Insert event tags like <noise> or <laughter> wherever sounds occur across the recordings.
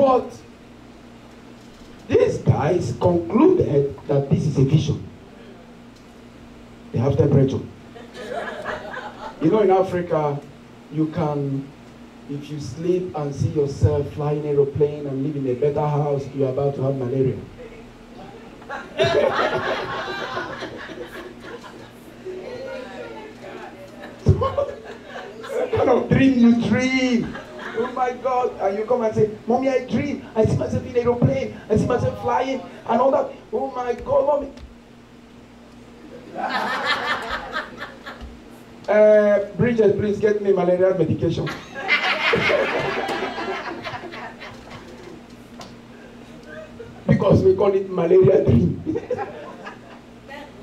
But these guys concluded that this is a vision. They have temperature. You know, in Africa, you can, if you sleep and see yourself flying aeroplane and live in a better house, you're about to have malaria. <laughs> what kind of dream you dream? Oh my God. And you come and say, Mommy, I dream. I see myself in an aeroplane. I see myself flying and all that. Oh my God, Mommy. uh, <laughs> Bridget, please get me malaria medication. <laughs> because we call it malaria dream.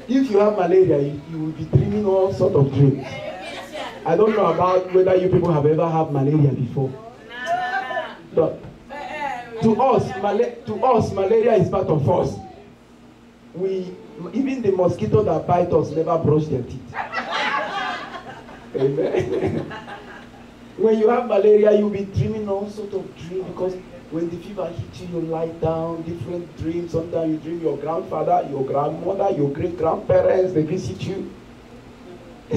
if you have malaria, you, you will be dreaming all sort of dreams. I don't know about whether you people have ever had malaria before. But to us, to us, malaria is part of us. We even the mosquito that bite us never brush their teeth. Amen. <laughs> when you have malaria, you'll be dreaming all sort of dreams because when the fever hits you, you lie down, different dreams. Sometimes you dream your grandfather, your grandmother, your great grandparents, they visit you. <laughs>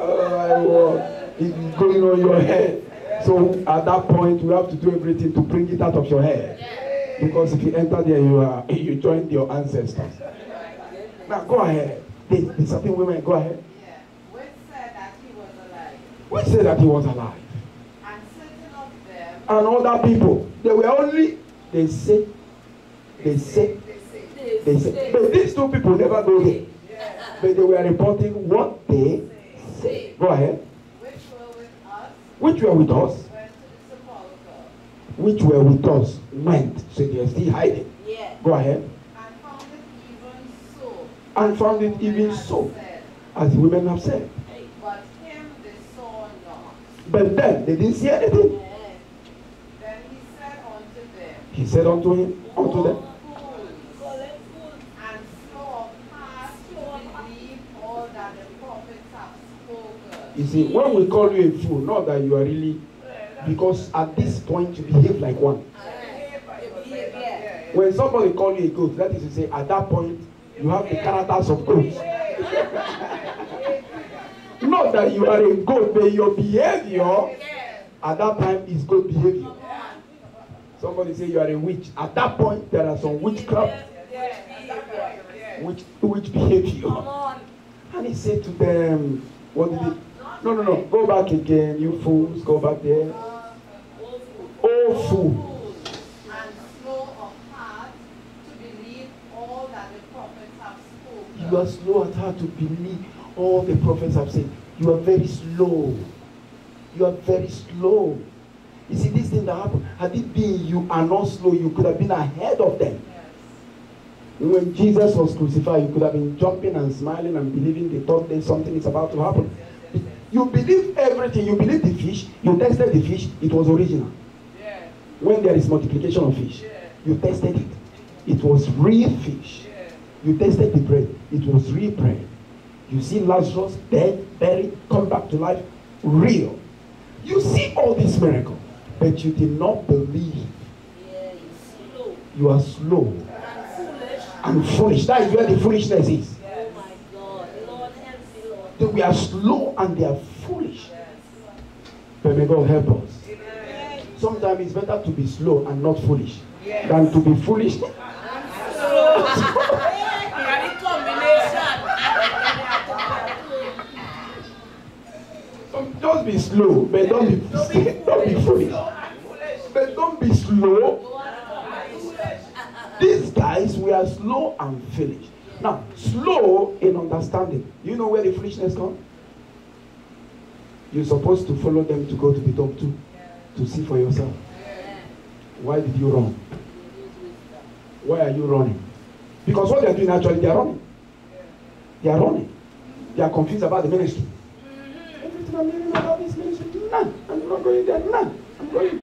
oh my word. It's going on your <laughs> head. So at that point, you have to do everything to bring it out of your head. Because if you enter there, you are <laughs> you join your ancestors. Now go ahead. The, the certain women, go ahead. Yeah. Which said that he was alive. We said that he was alive. And certain of them, And other people, they were only, they say, they say, they say. But these two people never go there. But they were reporting what they say. Go ahead. Which were with us, which were with us, went. So they are still hiding. yeah. Go ahead. and found it even so. And found it even Had so, said, as the women have said. But him they saw not. But then they didn't see anything. Then he said unto them, He said unto him, unto them, You see, when we call you a fool, not that you are really, because at this point you behave like one. When somebody call you a goat, that is to say, at that point you have the characters of goats. <laughs> not that you are a goat, but your behavior at that time is good behavior. Somebody say you are a witch. At that point, there are some witchcraft, witch, witch behavior. And he said to them, What did he? No, no, no. Go back again, you fools. Go back there. Oh, fool. And slow of heart to believe all that the prophets have spoken. You are slow at heart to believe all the prophets have said. You are very slow. You are very slow. You see, this thing that happened, had it been you are not slow, you could have been ahead of them. When Jesus was crucified, you could have been jumping and smiling and believing the thought that something is about to happen. You believe everything. You believe the fish. You tested the fish. It was original. When there is multiplication of fish, you tested it. It was real fish. You tasted the bread. It was real bread. You see Lazarus dead, buried, come back to life. Real. You see all these miracles, but you did not believe. You are slow and foolish. That is where the foolishness is. They were slow and they are foolish. But may God help us. Sometimes it's better to be slow and not foolish than to be foolish. <laughs> So just be slow, but don't be <laughs> don't be foolish. But don't be slow. These guys were slow and foolish. Now, slow in understanding. You know where the foolishness comes? You're supposed to follow them to go to the top two to see for yourself. Why did you run? Why are you running? Because what they are doing actually, they are running. They are running. They are confused about the ministry. Everything I'm hearing about this ministry, none. I'm not going there, none. I'm going